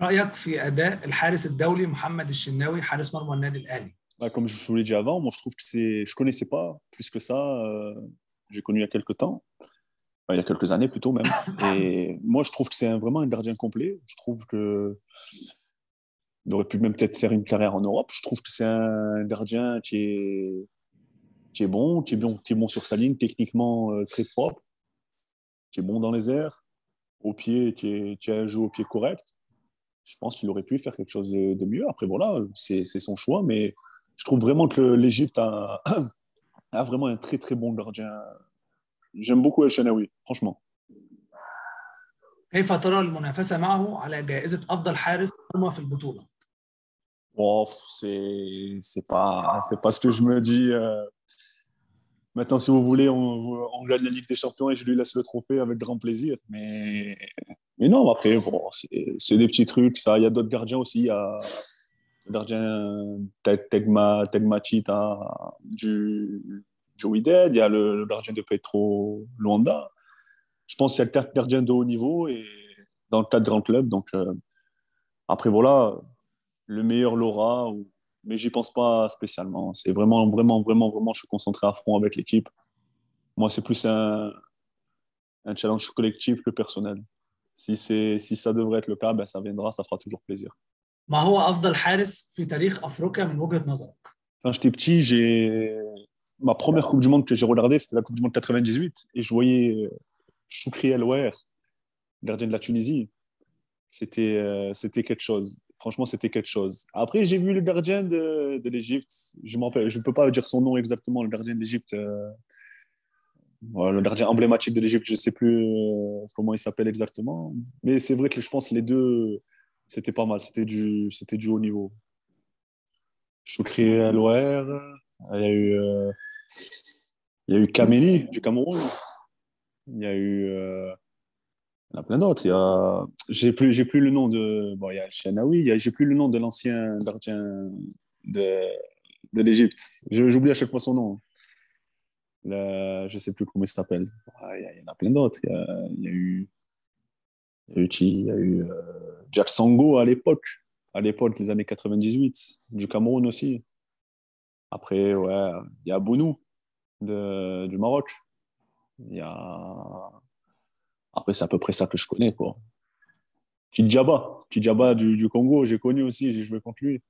رايك في اداء الحارس الدولي محمد الشناوي حارس مرمى النادي الاهلي Comme je vous l'ai dit avant, moi je trouve que c'est, je connaissais pas plus que ça. Euh, j'ai connu il y a quelques temps, enfin, il y a quelques années plutôt même. Et moi je trouve que c'est un, vraiment un gardien complet. Je trouve que il aurait pu même peut-être faire une carrière en Europe. Je trouve que c'est un gardien qui est qui est bon, qui est bon, qui est bon sur sa ligne, techniquement euh, très propre, qui est bon dans les airs, au pied, qui, est, qui a un jeu au pied correct. Je pense qu'il aurait pu faire quelque chose de, de mieux. Après, voilà, c'est c'est son choix, mais je trouve vraiment que l'Égypte a, a vraiment un très très bon gardien. J'aime beaucoup El Shanaoui, franchement. كيف ترى المنافسه معه على جائزه افضل حارس مرمى في البطوله Bon, c'est c'est pas c'est pas ce que je me dis. euh. Maintenant, si vous voulez, on, on gagne la Ligue des Champions et je lui laisse le trophée avec grand plaisir. Mais mais non, après, c'est des petits trucs. Il y a d'autres gardiens aussi. Il y a le gardien Te- Tegma Tegmachita du du Wydad. Il y a le, gardien de Petro Luanda. Je pense qu'il y a quatre gardiens de haut niveau et dans quatre grands clubs. Donc euh, après voilà, le meilleur l'aura, ou- mais j'y pense pas spécialement. C'est vraiment, vraiment, vraiment, vraiment, je suis concentré à fond avec l'équipe. Moi, c'est plus un challenge collectif que personnel. Si, c'est, si ça devrait être le cas, ben, ça viendra, ça fera toujours plaisir. ما هو افضل حارس في تاريخ افريقيا من وجهه نظرك Quand j'étais petit, j'ai... ma première Coupe du Monde que j'ai regardée, c'était la Coupe du Monde 98. Et je voyais euh, Choukri El Ouer, gardien de la Tunisie. C'était, euh, c'était quelque chose. Franchement, c'était quelque chose. Après, j'ai vu le gardien de, de l'Égypte. Je ne rappelle, je peux pas dire son nom exactement, le gardien de l'Égypte. euh, voilà, le gardien emblématique de l'Égypte, je ne sais plus euh, comment il s'appelle exactement. Mais c'est vrai que je pense que les deux, c'était pas mal. C'était du, c'était du haut niveau. Choukri El Ouer, il y a eu, euh, il y a eu Kameni du Cameroun. Il y a eu. euh, il y a plein d'autres. Il y a... J'ai plus, j'ai plus le nom de. Bon, il y a El. J'ai plus le nom de l'ancien gardien de, de l'Égypte. J'oublie à chaque fois son nom. Je sais plus comment il s'appelle. Il y, en a plein d'autres. Il y a, eu. Il y a eu euh, Jack Sango à l'époque. À l'époque des années 98. Du Cameroun aussi. Après, ouais, il y a Bounou de, du Maroc. Il y a. Après, c'est à peu près ça que je connais, quoi. Kidjaba, Kidjaba du, du Congo, j'ai connu aussi, j'ai joué contre lui.